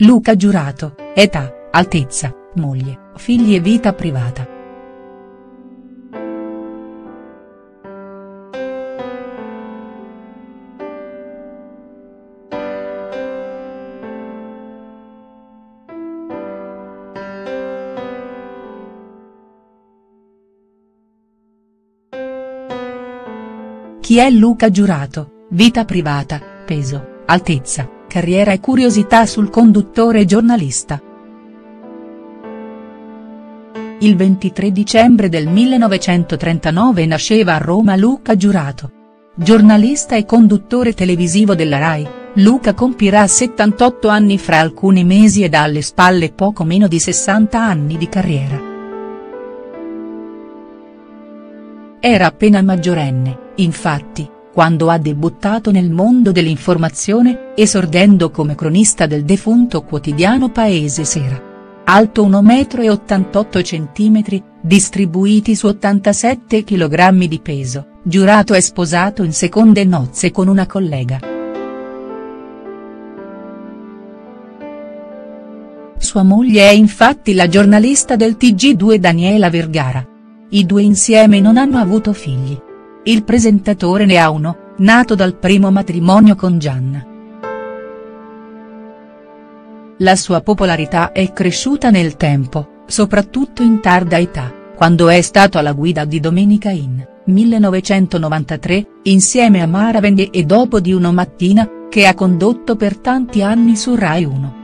Luca Giurato, età, altezza, moglie, figli e vita privata. Chi è Luca Giurato, vita privata, peso, altezza, carriera e curiosità sul conduttore giornalista. Il 23 dicembre del 1939 nasceva a Roma Luca Giurato. Giornalista e conduttore televisivo della RAI, Luca compirà 78 anni fra alcuni mesi ed ha alle spalle poco meno di 60 anni di carriera. Era appena maggiorenne infatti, quando ha debuttato nel mondo dell'informazione, esordendo come cronista del defunto quotidiano Paese Sera. Alto 1,88 m, distribuiti su 87 kg di peso, giurato e sposato in seconde nozze con una collega. Sua moglie è infatti la giornalista del TG2 Daniela Vergara. I due insieme non hanno avuto figli. Il presentatore ne ha uno, nato dal primo matrimonio con Gianna. La sua popolarità è cresciuta nel tempo, soprattutto in tarda età, quando è stato alla guida di Domenica in, 1993, insieme a Mara Vende e dopo di Uno Mattina, che ha condotto per tanti anni su Rai 1.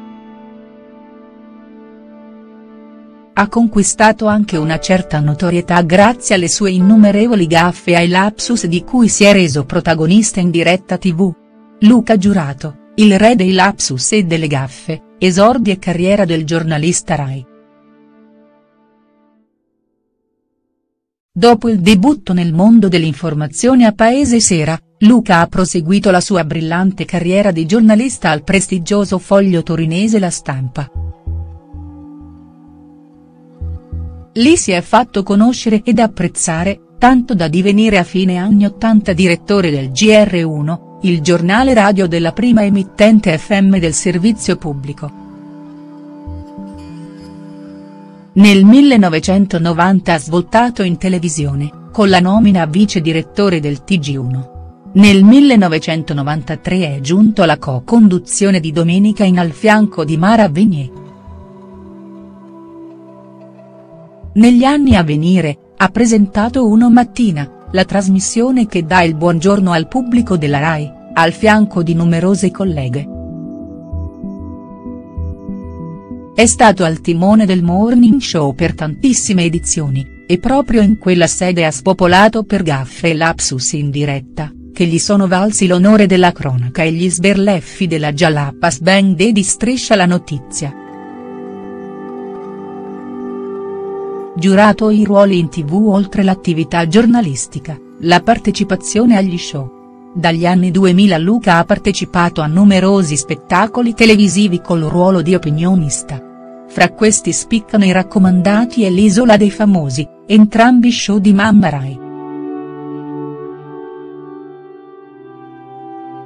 Ha conquistato anche una certa notorietà grazie alle sue innumerevoli gaffe ai lapsus di cui si è reso protagonista in diretta tv. Luca Giurato, il re dei lapsus e delle gaffe, esordi e carriera del giornalista Rai. Dopo il debutto nel mondo dell'informazione a Paese Sera, Luca ha proseguito la sua brillante carriera di giornalista al prestigioso foglio torinese La Stampa. Lì si è fatto conoscere ed apprezzare, tanto da divenire a fine anni 80 direttore del GR1, il giornale radio della prima emittente FM del servizio pubblico. Nel 1990 ha svoltato in televisione, con la nomina a vice direttore del TG1. Nel 1993 è giunto alla co-conduzione di Domenica in al fianco di Mara Venier. Negli anni a venire, ha presentato Uno Mattina, la trasmissione che dà il buongiorno al pubblico della RAI, al fianco di numerose colleghe. È stato al timone del morning show per tantissime edizioni, e proprio in quella sede ha spopolato per gaffe e lapsus in diretta, che gli sono valsi l'onore della cronaca e gli sberleffi della Jalapas Band di Striscia la Notizia. Giurato i ruoli in tv oltre l'attività giornalistica, la partecipazione agli show. Dagli anni 2000 Luca ha partecipato a numerosi spettacoli televisivi col ruolo di opinionista. Fra questi spiccano i raccomandati e l'isola dei famosi, entrambi show di Mamma Rai.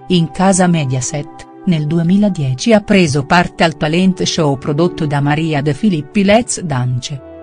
In casa Mediaset, nel 2010 ha preso parte al talent show prodotto da Maria De Filippi Let's Dance.